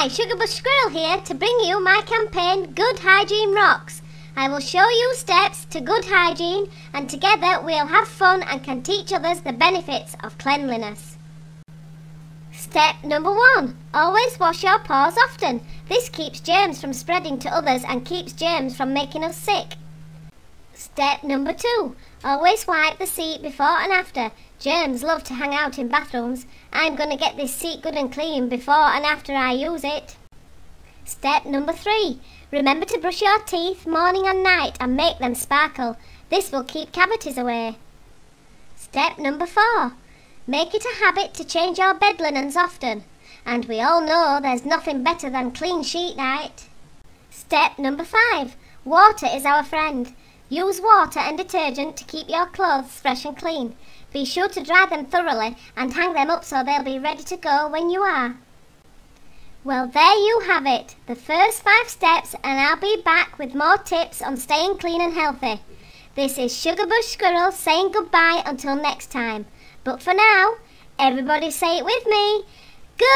Hi, Sugarbush Squirrel here to bring you my campaign Good Hygiene Rocks. I will show you steps to good hygiene and together we'll have fun and can teach others the benefits of cleanliness. Step number one, always wash your paws often. This keeps germs from spreading to others and keeps germs from making us sick. Step number two, always wipe the seat before and after. Germs love to hang out in bathrooms. I'm going to get this seat good and clean before and after I use it. Step number three, remember to brush your teeth morning and night and make them sparkle. This will keep cavities away. Step number four, make it a habit to change your bed linens often. And we all know there's nothing better than clean sheet night. Step number five, water is our friend. Use water and detergent to keep your clothes fresh and clean. Be sure to dry them thoroughly and hang them up so they'll be ready to go when you are. Well, there you have it, the first five steps, and I'll be back with more tips on staying clean and healthy. This is Sugarbush Squirrel saying goodbye until next time. But for now, everybody say it with me. Good